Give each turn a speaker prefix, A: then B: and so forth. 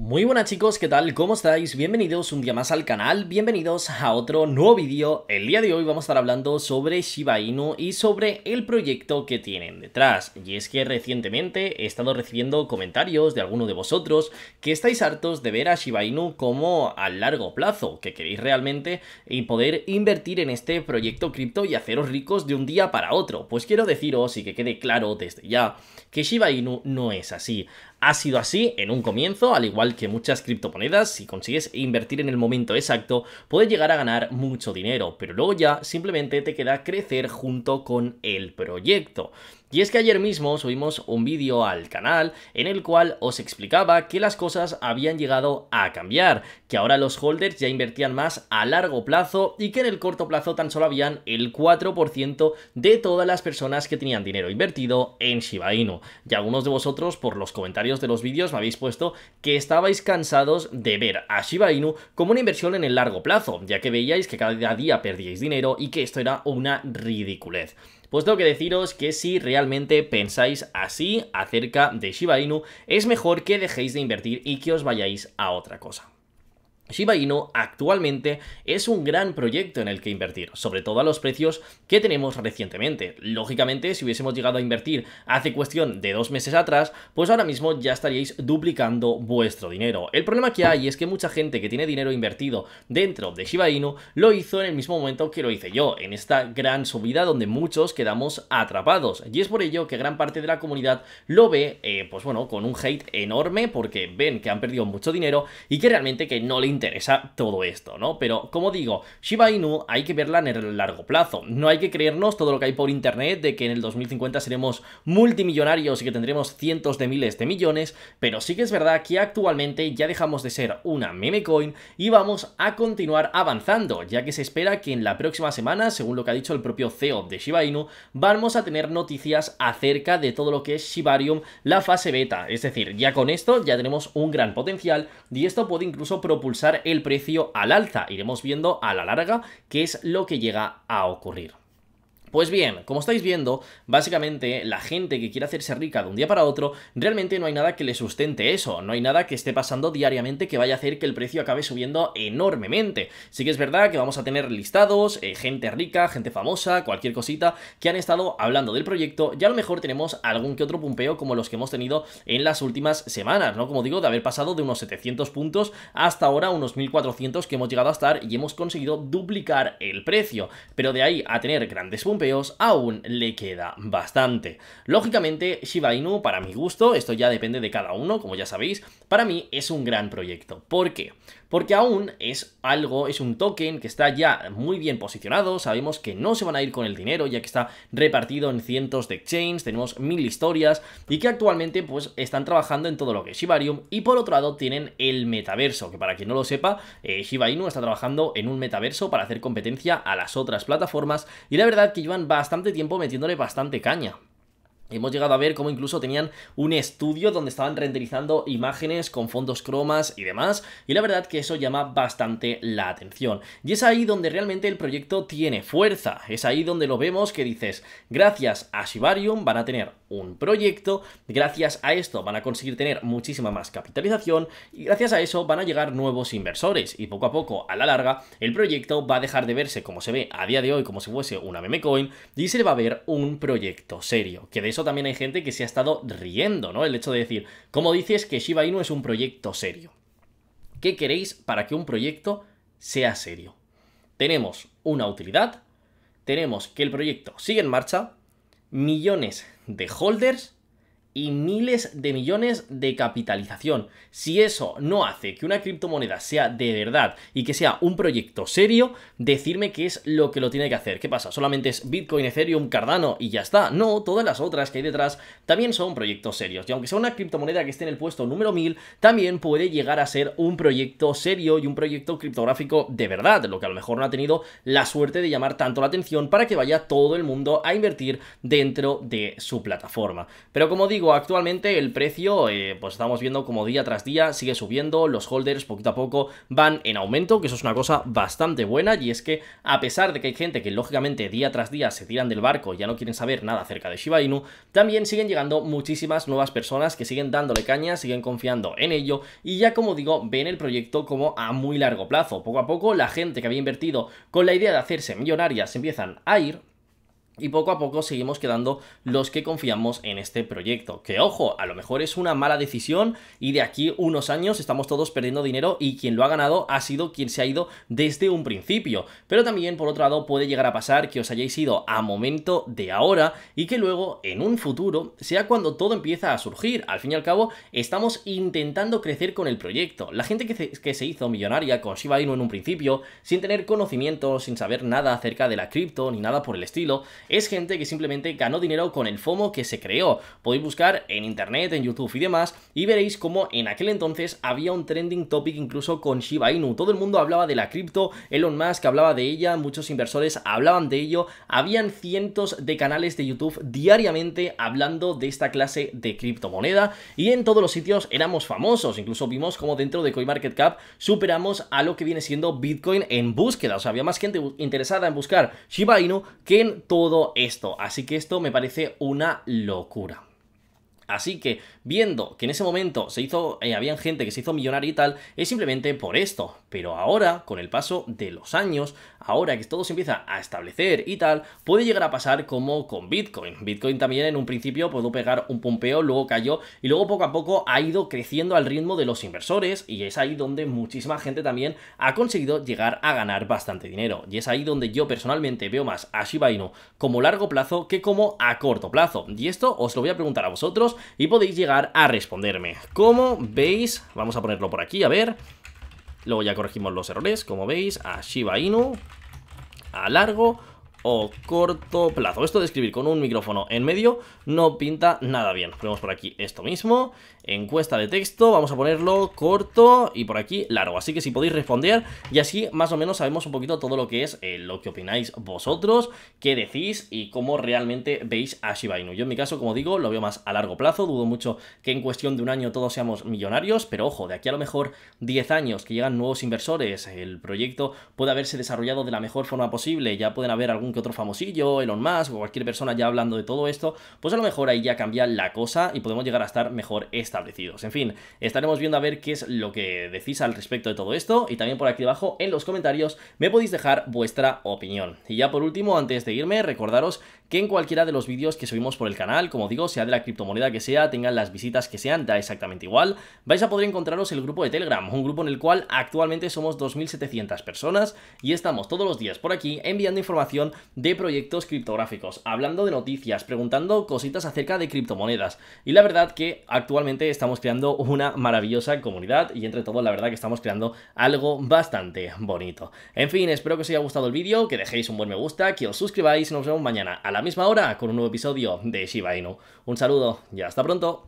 A: Muy buenas chicos, ¿qué tal? ¿Cómo estáis? Bienvenidos un día más al canal, bienvenidos a otro nuevo vídeo. El día de hoy vamos a estar hablando sobre Shiba Inu y sobre el proyecto que tienen detrás. Y es que recientemente he estado recibiendo comentarios de alguno de vosotros que estáis hartos de ver a Shiba Inu como a largo plazo, que queréis realmente poder invertir en este proyecto cripto y haceros ricos de un día para otro. Pues quiero deciros y que quede claro desde ya que Shiba Inu no es así. Ha sido así en un comienzo, al igual que muchas criptomonedas, si consigues invertir en el momento exacto, puedes llegar a ganar mucho dinero, pero luego ya simplemente te queda crecer junto con el proyecto. Y es que ayer mismo subimos un vídeo al canal en el cual os explicaba que las cosas habían llegado a cambiar, que ahora los holders ya invertían más a largo plazo y que en el corto plazo tan solo habían el 4% de todas las personas que tenían dinero invertido en Shiba Inu. Y algunos de vosotros por los comentarios de los vídeos me habéis puesto que estabais cansados de ver a Shiba Inu como una inversión en el largo plazo, ya que veíais que cada día perdíais dinero y que esto era una ridiculez. Pues tengo que deciros que si realmente pensáis así acerca de Shiba Inu, es mejor que dejéis de invertir y que os vayáis a otra cosa. Shiba Inu actualmente es un gran proyecto en el que invertir, sobre todo a los precios que tenemos recientemente. Lógicamente, si hubiésemos llegado a invertir hace cuestión de dos meses atrás, pues ahora mismo ya estaríais duplicando vuestro dinero. El problema que hay es que mucha gente que tiene dinero invertido dentro de Shiba Inu lo hizo en el mismo momento que lo hice yo, en esta gran subida donde muchos quedamos atrapados. Y es por ello que gran parte de la comunidad lo ve, eh, pues bueno, con un hate enorme porque ven que han perdido mucho dinero y que realmente que no le interesa todo esto, ¿no? Pero como digo, Shiba Inu hay que verla en el largo plazo. No hay que creernos todo lo que hay por internet de que en el 2050 seremos multimillonarios y que tendremos cientos de miles de millones, pero sí que es verdad que actualmente ya dejamos de ser una meme coin y vamos a continuar avanzando, ya que se espera que en la próxima semana, según lo que ha dicho el propio CEO de Shiba Inu, vamos a tener noticias acerca de todo lo que es Shibarium, la fase beta. Es decir, ya con esto ya tenemos un gran potencial y esto puede incluso propulsar el precio al alza. Iremos viendo a la larga qué es lo que llega a ocurrir. Pues bien, como estáis viendo, básicamente la gente que quiere hacerse rica de un día para otro, realmente no hay nada que le sustente eso, no hay nada que esté pasando diariamente que vaya a hacer que el precio acabe subiendo enormemente. Sí que es verdad que vamos a tener listados, eh, gente rica, gente famosa, cualquier cosita, que han estado hablando del proyecto, y a lo mejor tenemos algún que otro pumpeo como los que hemos tenido en las últimas semanas, ¿no? Como digo, de haber pasado de unos 700 puntos hasta ahora unos 1400 que hemos llegado a estar y hemos conseguido duplicar el precio, pero de ahí a tener grandes puntos aún le queda bastante. Lógicamente, Shiba Inu, para mi gusto, esto ya depende de cada uno, como ya sabéis, para mí es un gran proyecto. ¿Por qué? Porque aún es algo, es un token que está ya muy bien posicionado, sabemos que no se van a ir con el dinero, ya que está repartido en cientos de exchanges, tenemos mil historias, y que actualmente pues están trabajando en todo lo que es Shibarium, y por otro lado tienen el metaverso, que para quien no lo sepa, eh, Shiba Inu está trabajando en un metaverso para hacer competencia a las otras plataformas, y la verdad que llevan bastante tiempo metiéndole bastante caña. Hemos llegado a ver cómo incluso tenían un estudio donde estaban renderizando imágenes con fondos cromas y demás, y la verdad que eso llama bastante la atención. Y es ahí donde realmente el proyecto tiene fuerza, es ahí donde lo vemos que dices, gracias a Shibarium van a tener un proyecto, gracias a esto van a conseguir tener muchísima más capitalización, y gracias a eso van a llegar nuevos inversores, y poco a poco, a la larga, el proyecto va a dejar de verse como se ve a día de hoy, como si fuese una meme coin, y se le va a ver un proyecto serio, que de también hay gente que se ha estado riendo, ¿no? El hecho de decir, ¿cómo dices que Shiba Inu es un proyecto serio? ¿Qué queréis para que un proyecto sea serio? Tenemos una utilidad, tenemos que el proyecto sigue en marcha, millones de holders y miles de millones de capitalización. Si eso no hace que una criptomoneda sea de verdad y que sea un proyecto serio, decirme qué es lo que lo tiene que hacer. ¿Qué pasa? ¿Solamente es Bitcoin, Ethereum, Cardano y ya está? No, todas las otras que hay detrás también son proyectos serios. Y aunque sea una criptomoneda que esté en el puesto número 1000, también puede llegar a ser un proyecto serio y un proyecto criptográfico de verdad, lo que a lo mejor no ha tenido la suerte de llamar tanto la atención para que vaya todo el mundo a invertir dentro de su plataforma. Pero como digo, actualmente el precio, eh, pues estamos viendo como día tras día sigue subiendo, los holders poquito a poco van en aumento, que eso es una cosa bastante buena, y es que a pesar de que hay gente que lógicamente día tras día se tiran del barco y ya no quieren saber nada acerca de Shiba Inu, también siguen llegando muchísimas nuevas personas que siguen dándole caña, siguen confiando en ello, y ya como digo, ven el proyecto como a muy largo plazo. Poco a poco la gente que había invertido con la idea de hacerse millonaria se empiezan a ir, y poco a poco seguimos quedando los que confiamos en este proyecto. Que ojo, a lo mejor es una mala decisión y de aquí unos años estamos todos perdiendo dinero y quien lo ha ganado ha sido quien se ha ido desde un principio. Pero también por otro lado puede llegar a pasar que os hayáis ido a momento de ahora y que luego en un futuro sea cuando todo empieza a surgir. Al fin y al cabo estamos intentando crecer con el proyecto. La gente que se, hizo millonaria con Shiba Inu en un principio, sin tener conocimiento, sin saber nada acerca de la cripto ni nada por el estilo, es gente que simplemente ganó dinero con el FOMO que se creó. Podéis buscar en internet, en YouTube y demás, y veréis cómo en aquel entonces había un trending topic incluso con Shiba Inu. Todo el mundo hablaba de la cripto, Elon Musk hablaba de ella, muchos inversores hablaban de ello, habían cientos de canales de YouTube diariamente hablando de esta clase de criptomoneda y en todos los sitios éramos famosos, incluso vimos como dentro de CoinMarketCap superamos a lo que viene siendo Bitcoin en búsqueda, o sea, había más gente interesada en buscar Shiba Inu que en todo esto. Así que esto me parece una locura. Así que, viendo que en ese momento se hizo, eh, habían gente que se hizo millonaria y tal, es simplemente por esto. Pero ahora, con el paso de los años, ahora que todo se empieza a establecer y tal, puede llegar a pasar como con Bitcoin. Bitcoin también en un principio pudo pegar un pumpeo, luego cayó y luego poco a poco ha ido creciendo al ritmo de los inversores y es ahí donde muchísima gente también ha conseguido llegar a ganar bastante dinero. Y es ahí donde yo personalmente veo más a Shiba Inu como largo plazo que como a corto plazo. Y esto os lo voy a preguntar a vosotros y podéis llegar a responderme. Como veis, vamos a ponerlo por aquí, a ver. Luego ya corregimos los errores, como veis, a Shiba Inu, a largo o corto plazo. Esto de escribir con un micrófono en medio no pinta nada bien. Ponemos por aquí esto mismo, encuesta de texto, vamos a ponerlo corto y por aquí largo. Así que si podéis responder y así más o menos sabemos un poquito todo lo que es eh, lo que opináis vosotros, qué decís y cómo realmente veis a Shiba Inu. Yo en mi caso, como digo, lo veo más a largo plazo, dudo mucho que en cuestión de un año todos seamos millonarios, pero ojo, de aquí a lo mejor 10 años que llegan nuevos inversores, el proyecto puede haberse desarrollado de la mejor forma posible, ya pueden haber algún que otro famosillo, Elon Musk o cualquier persona ya hablando de todo esto, pues a lo mejor ahí ya cambia la cosa y podemos llegar a estar mejor establecidos. En fin, estaremos viendo a ver qué es lo que decís al respecto de todo esto y también por aquí abajo en los comentarios me podéis dejar vuestra opinión. Y ya por último, antes de irme, recordaros que en cualquiera de los vídeos que subimos por el canal, como digo, sea de la criptomoneda que sea, tengan las visitas que sean, da exactamente igual, vais a poder encontraros el grupo de Telegram, un grupo en el cual actualmente somos 2.700 personas y estamos todos los días por aquí enviando información de proyectos criptográficos, hablando de noticias, preguntando cositas acerca de criptomonedas. Y la verdad que actualmente estamos creando una maravillosa comunidad y entre todo la verdad que estamos creando algo bastante bonito. En fin, espero que os haya gustado el vídeo, que dejéis un buen me gusta, que os suscribáis y nos vemos mañana a la misma hora con un nuevo episodio de Shiba Inu. Un saludo y hasta pronto.